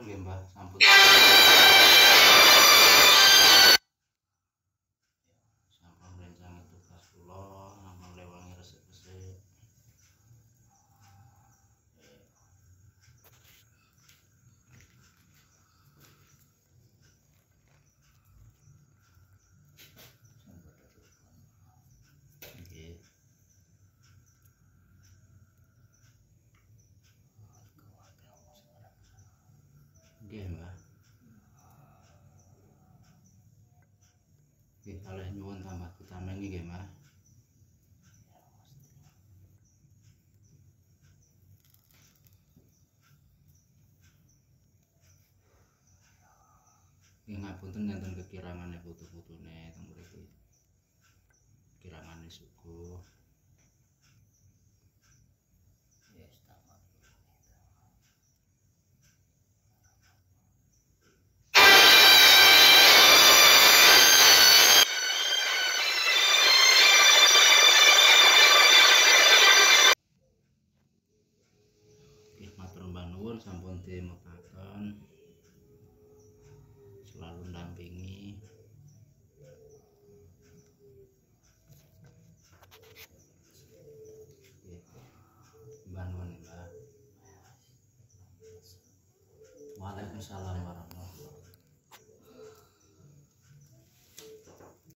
Nggih Mbah, sampun. Sampun Nggih, Mbah. Nggih, kalih nyuwun tambah ngapunten ngenten putu-putune teng mriki. Kirangane suku. Nuwun sampun dimekaken. Selalu Mbah. Waalaikumsalam warahmatullahi